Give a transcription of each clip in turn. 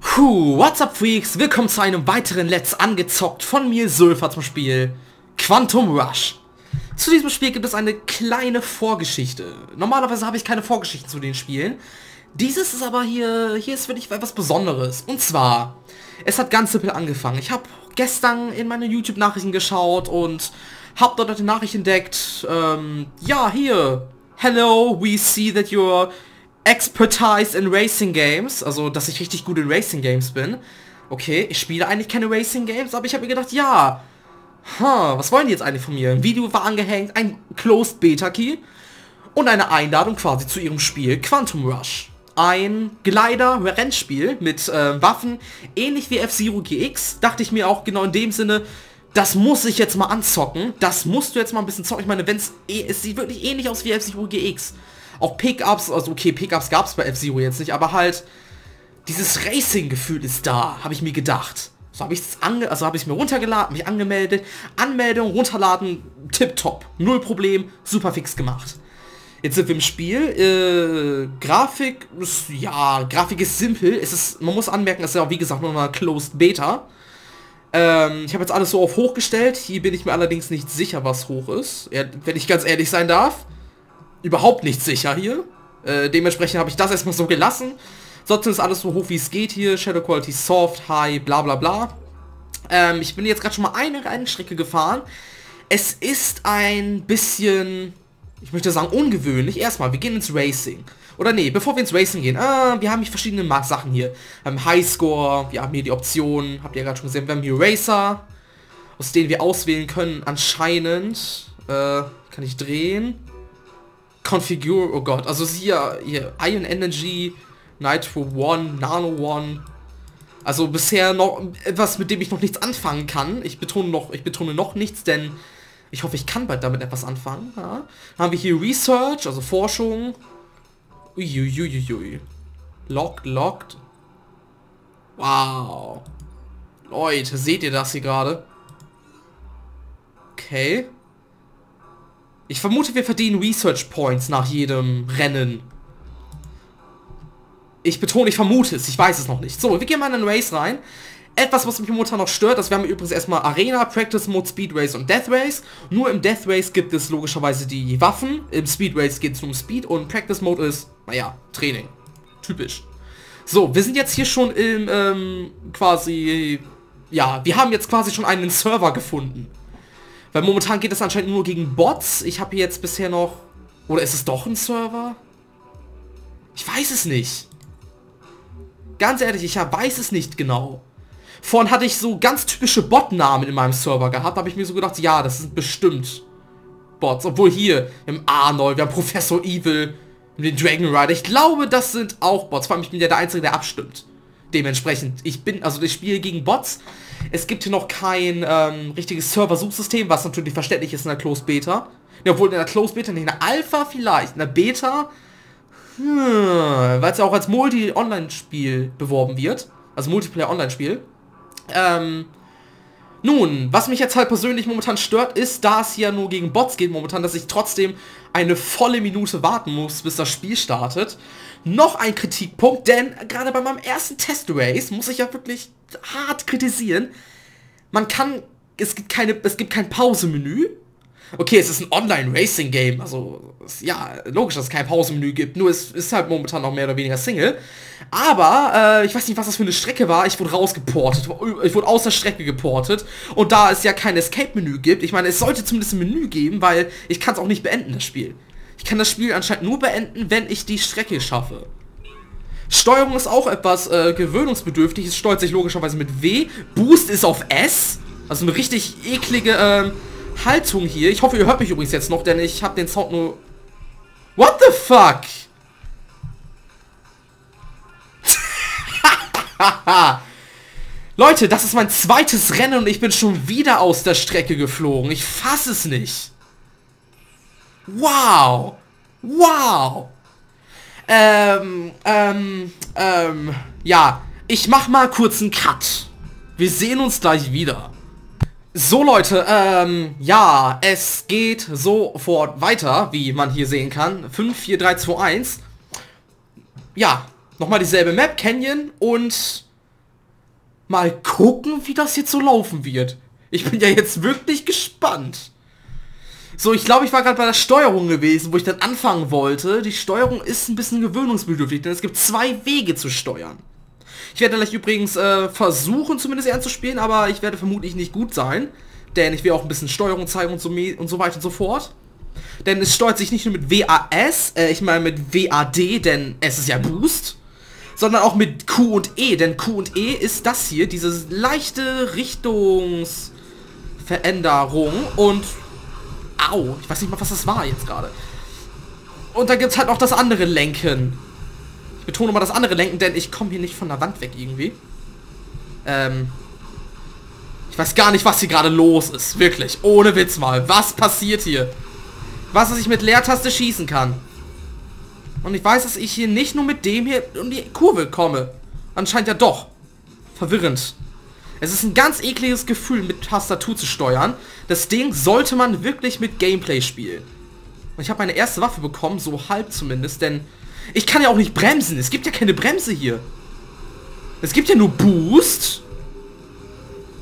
Puh, what's up Freaks? Willkommen zu einem weiteren Let's angezockt von mir Sylpher zum Spiel Quantum Rush. Zu diesem Spiel gibt es eine kleine Vorgeschichte. Normalerweise habe ich keine Vorgeschichten zu den Spielen. Dieses ist aber hier, hier ist wirklich etwas Besonderes. Und zwar, es hat ganz simpel angefangen. Ich habe gestern in meine YouTube-Nachrichten geschaut und habe dort eine Nachricht entdeckt. Ähm, ja, hier. Hello, we see that you're expertise in Racing Games. Also, dass ich richtig gut in Racing Games bin. Okay, ich spiele eigentlich keine Racing Games, aber ich habe mir gedacht, ja, huh, was wollen die jetzt eigentlich von mir? Ein Video war angehängt, ein Closed Beta Key und eine Einladung quasi zu ihrem Spiel Quantum Rush. Ein Glider-Rennspiel mit äh, Waffen, ähnlich wie F-Zero GX, dachte ich mir auch genau in dem Sinne, das muss ich jetzt mal anzocken. Das musst du jetzt mal ein bisschen zocken. Ich meine, wenn es, es sieht wirklich ähnlich aus wie F-Zero GX. Auch Pickups, also okay, Pickups gab es bei F-Zero jetzt nicht, aber halt dieses Racing-Gefühl ist da, habe ich mir gedacht. So habe ich es ange also habe ich mir runtergeladen, mich angemeldet, Anmeldung, runterladen, tipptopp, null Problem, super fix gemacht. Jetzt sind wir im Spiel. Äh, Grafik, ist, ja, Grafik ist simpel. Es ist, man muss anmerken, es ist ja wie gesagt nur eine Closed Beta. Ähm, ich habe jetzt alles so auf hoch gestellt. Hier bin ich mir allerdings nicht sicher, was hoch ist. wenn ich ganz ehrlich sein darf überhaupt nicht sicher hier. Äh, dementsprechend habe ich das erstmal so gelassen. Sonst ist alles so hoch wie es geht hier. Shadow Quality Soft, High, bla bla bla. Ähm, ich bin jetzt gerade schon mal eine Rennstrecke gefahren. Es ist ein bisschen, ich möchte sagen, ungewöhnlich. Erstmal, wir gehen ins Racing. Oder nee, bevor wir ins Racing gehen, ah, wir haben hier verschiedene Sachen hier. Wir haben Highscore, wir haben hier die Optionen, habt ihr ja gerade schon gesehen, wir haben hier Racer, aus denen wir auswählen können, anscheinend. Äh, kann ich drehen. Configure, oh Gott, also hier, hier Ion Energy, Nitro One, Nano One. Also bisher noch etwas, mit dem ich noch nichts anfangen kann. Ich betone noch, ich betone noch nichts, denn ich hoffe, ich kann bald damit etwas anfangen. Ja. Haben wir hier Research, also Forschung. Uiuiuiui. Locked, locked. Wow. Leute, seht ihr das hier gerade? Okay. Ich vermute, wir verdienen Research Points nach jedem Rennen. Ich betone, ich vermute es, ich weiß es noch nicht. So, wir gehen mal in den Race rein. Etwas, was mich momentan noch stört, das wir haben übrigens erstmal Arena, Practice Mode, Speed Race und Death Race. Nur im Death Race gibt es logischerweise die Waffen, im Speed Race geht es um Speed und Practice Mode ist, naja, Training. Typisch. So, wir sind jetzt hier schon im, ähm, quasi, ja, wir haben jetzt quasi schon einen Server gefunden. Weil momentan geht es anscheinend nur gegen Bots. Ich habe jetzt bisher noch... Oder ist es doch ein Server? Ich weiß es nicht. Ganz ehrlich, ich weiß es nicht genau. Vorhin hatte ich so ganz typische Bot-Namen in meinem Server gehabt. Da habe ich mir so gedacht, ja, das sind bestimmt Bots. Obwohl hier, im Arnold, wir haben Professor Evil, den Dragon Rider. Ich glaube, das sind auch Bots. Vor allem, ich bin ja der Einzige, der abstimmt. Dementsprechend, ich bin, also ich spiele gegen Bots. Es gibt hier noch kein ähm, richtiges Server-Suchsystem, was natürlich verständlich ist in der Closed Beta. Ja, obwohl in der Closed Beta, nicht in der Alpha vielleicht, in der Beta, hm, weil es ja auch als Multi-Online-Spiel beworben wird. Also Multiplayer-Online-Spiel. Ähm, nun, was mich jetzt halt persönlich momentan stört, ist, da es ja nur gegen Bots geht momentan, dass ich trotzdem eine volle Minute warten muss, bis das Spiel startet. Noch ein Kritikpunkt, denn gerade bei meinem ersten Test-Race muss ich ja wirklich hart kritisieren. Man kann, es gibt keine, es gibt kein Pausemenü. Okay, es ist ein Online-Racing-Game, also ja, logisch, dass es kein Pausenmenü gibt, nur es ist halt momentan noch mehr oder weniger Single. Aber, äh, ich weiß nicht, was das für eine Strecke war, ich wurde rausgeportet, ich wurde aus der Strecke geportet und da es ja kein Escape-Menü gibt, ich meine, es sollte zumindest ein Menü geben, weil ich kann es auch nicht beenden, das Spiel. Ich kann das Spiel anscheinend nur beenden, wenn ich die Strecke schaffe. Steuerung ist auch etwas äh, gewöhnungsbedürftig, es steuert sich logischerweise mit W, Boost ist auf S, also eine richtig eklige, ähm, Haltung hier. Ich hoffe, ihr hört mich übrigens jetzt noch, denn ich habe den Sound nur... What the fuck? Leute, das ist mein zweites Rennen und ich bin schon wieder aus der Strecke geflogen. Ich fasse es nicht. Wow. Wow. Ähm, ähm, ähm, ja. Ich mach mal kurz einen Cut. Wir sehen uns gleich wieder. So Leute, ähm, ja, es geht sofort weiter, wie man hier sehen kann. 5, 4, 3, 2, 1. Ja, nochmal dieselbe Map, Canyon und mal gucken, wie das jetzt so laufen wird. Ich bin ja jetzt wirklich gespannt. So, ich glaube, ich war gerade bei der Steuerung gewesen, wo ich dann anfangen wollte. Die Steuerung ist ein bisschen gewöhnungsbedürftig, denn es gibt zwei Wege zu steuern. Ich werde gleich übrigens äh, versuchen, zumindest er zu spielen, aber ich werde vermutlich nicht gut sein. Denn ich will auch ein bisschen Steuerung zeigen und so, und so weiter und so fort. Denn es steuert sich nicht nur mit WAS, äh, ich meine mit WAD, denn es ist ja Boost, sondern auch mit Q und E, denn Q und E ist das hier, diese leichte Richtungsveränderung und Au, ich weiß nicht mal, was das war jetzt gerade. Und da gibt es halt noch das andere Lenken. Ich betone mal das andere Lenken, denn ich komme hier nicht von der Wand weg irgendwie. Ähm. Ich weiß gar nicht, was hier gerade los ist. Wirklich. Ohne Witz mal. Was passiert hier? Was, dass ich mit Leertaste schießen kann. Und ich weiß, dass ich hier nicht nur mit dem hier um die Kurve komme. Anscheinend ja doch. Verwirrend. Es ist ein ganz ekliges Gefühl, mit Tastatur zu steuern. Das Ding sollte man wirklich mit Gameplay spielen. Und ich habe meine erste Waffe bekommen, so halb zumindest, denn ich kann ja auch nicht bremsen. Es gibt ja keine Bremse hier. Es gibt ja nur Boost.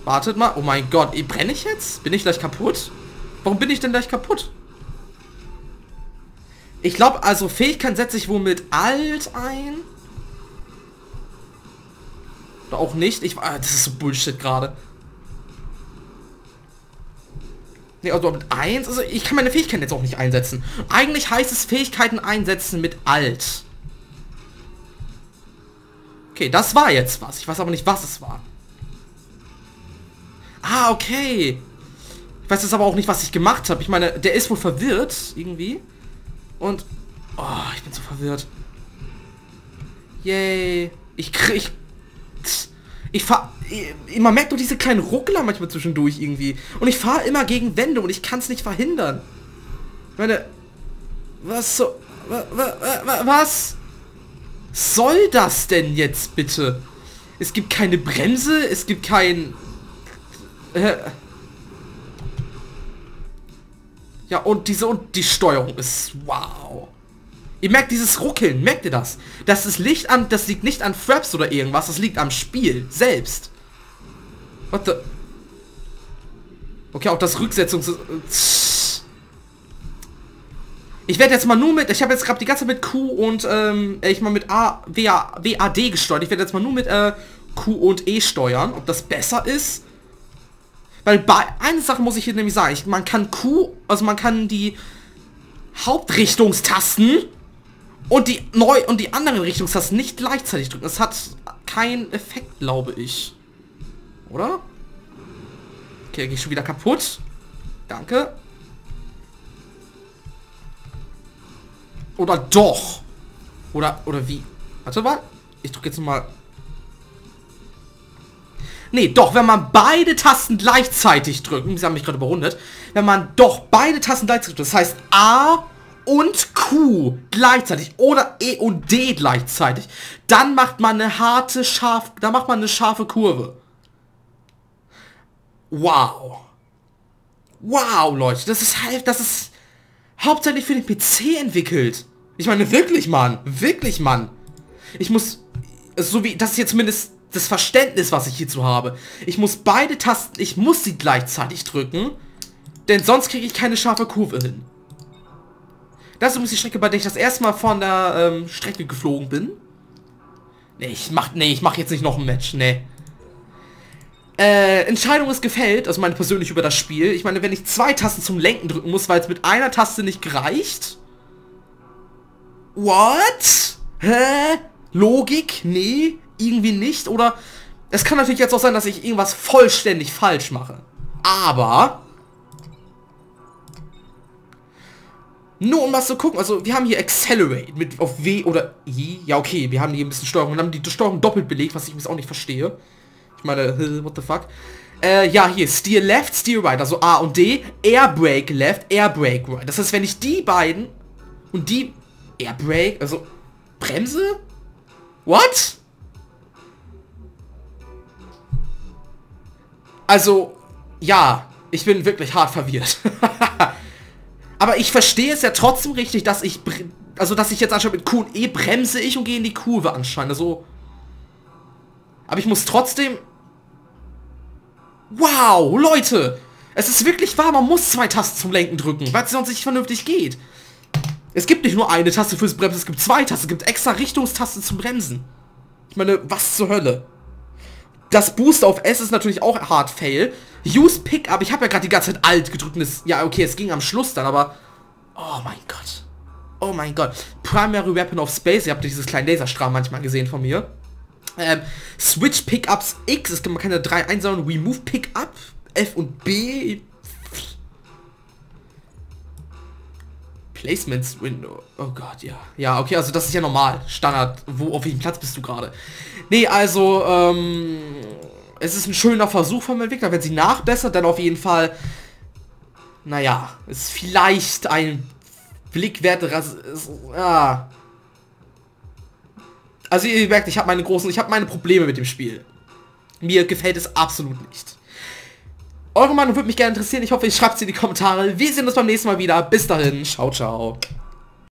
Wartet mal. Oh mein Gott, brenne ich jetzt? Bin ich gleich kaputt? Warum bin ich denn gleich kaputt? Ich glaube, also Fähigkeit setze ich wohl mit Alt ein. Oder auch nicht. Ich, ah, das ist so Bullshit gerade. Ne, also mit 1, also ich kann meine Fähigkeiten jetzt auch nicht einsetzen. Eigentlich heißt es Fähigkeiten einsetzen mit Alt. Okay, das war jetzt was. Ich weiß aber nicht, was es war. Ah, okay. Ich weiß jetzt aber auch nicht, was ich gemacht habe. Ich meine, der ist wohl verwirrt, irgendwie. Und... Oh, ich bin so verwirrt. Yay. Ich krieg... Ich fahr... Man merkt doch diese kleinen Ruckler manchmal zwischendurch irgendwie. Und ich fahre immer gegen Wände und ich kann es nicht verhindern. Ich meine... Was so... Was? Soll das denn jetzt bitte? Es gibt keine Bremse, es gibt kein... Äh, ja, und diese und die Steuerung ist wow. Ihr merkt dieses Ruckeln, merkt ihr das? Das ist Licht an, das liegt nicht an Fraps oder irgendwas, das liegt am Spiel selbst. What the? Okay, auch das Rücksetzungs... Ich werde jetzt mal nur mit, ich habe jetzt gerade die ganze Zeit mit Q und, ähm, ich mal mit A, w, A, WAD gesteuert. Ich werde jetzt mal nur mit, äh, Q und E steuern. Ob das besser ist? Weil bei, eine Sache muss ich hier nämlich sagen, ich, man kann Q, also man kann die Hauptrichtungstasten und die neu und die anderen Richtungstasten nicht gleichzeitig drücken. Das hat keinen Effekt, glaube ich. Oder? Okay, gehe ich schon wieder kaputt. Danke. Oder doch. Oder, oder wie? Warte mal. Ich drücke jetzt mal. Nee, doch, wenn man beide Tasten gleichzeitig drücken, sie haben mich gerade überrundet, wenn man doch beide Tasten gleichzeitig drückt, das heißt A und Q gleichzeitig oder E und D gleichzeitig, dann macht man eine harte, scharf, da macht man eine scharfe Kurve. Wow. Wow, Leute, das ist halt, das ist hauptsächlich für den PC entwickelt. Ich meine, wirklich, Mann. Wirklich, Mann. Ich muss, so wie, das ist jetzt zumindest das Verständnis, was ich hierzu habe. Ich muss beide Tasten, ich muss sie gleichzeitig drücken, denn sonst kriege ich keine scharfe Kurve hin. Das ist übrigens die Strecke, bei der ich das erste Mal von der ähm, Strecke geflogen bin. Nee, ich mach, nee, ich mach jetzt nicht noch ein Match, nee. Äh, Entscheidung ist gefällt, also meine persönlich über das Spiel. Ich meine, wenn ich zwei Tasten zum Lenken drücken muss, weil es mit einer Taste nicht gereicht. What? Hä? Logik? Nee, irgendwie nicht. Oder es kann natürlich jetzt auch sein, dass ich irgendwas vollständig falsch mache. Aber Nur um was zu gucken. Also wir haben hier Accelerate mit auf W oder I. Ja, okay, wir haben hier ein bisschen Steuerung. Wir haben die Steuerung doppelt belegt, was ich übrigens auch nicht verstehe. Ich meine, what the fuck? Äh, ja, hier, Steer Left, Steer Right, also A und D. Air Brake Left, Air Brake Right. Das heißt, wenn ich die beiden und die Air Brake, also Bremse? What? Also, ja, ich bin wirklich hart verwirrt. Aber ich verstehe es ja trotzdem richtig, dass ich... Also, dass ich jetzt anscheinend mit Q und E bremse ich und gehe in die Kurve anscheinend. Also... Aber ich muss trotzdem... Wow, Leute! Es ist wirklich wahr, man muss zwei Tasten zum Lenken drücken, weil es sonst nicht vernünftig geht. Es gibt nicht nur eine Taste fürs Bremsen, es gibt zwei Tasten. Es gibt extra Richtungstasten zum Bremsen. Ich meine, was zur Hölle? Das Boost auf S ist natürlich auch hart fail. Use Pickup, ich habe ja gerade die ganze Zeit Alt gedrückt und es, ja okay, es ging am Schluss dann, aber... Oh mein Gott. Oh mein Gott. Primary Weapon of Space, ihr habt dieses kleine Laserstrahl manchmal gesehen von mir. Ähm, Switch Pickups X, es gibt keine drei ein, sondern Remove Pickup, F und B. Placements Window. Oh Gott, ja. Ja, okay, also das ist ja normal. Standard. Wo, auf welchem Platz bist du gerade? Nee, also, ähm, es ist ein schöner Versuch vom Entwickler. Wenn sie nachbessert, dann auf jeden Fall, naja, ist vielleicht ein Blick wert. Ja. Also ihr merkt, ich habe meine großen, ich habe meine Probleme mit dem Spiel. Mir gefällt es absolut nicht. Eure Meinung würde mich gerne interessieren. Ich hoffe, ihr schreibt sie in die Kommentare. Wir sehen uns beim nächsten Mal wieder. Bis dahin. Ciao, ciao.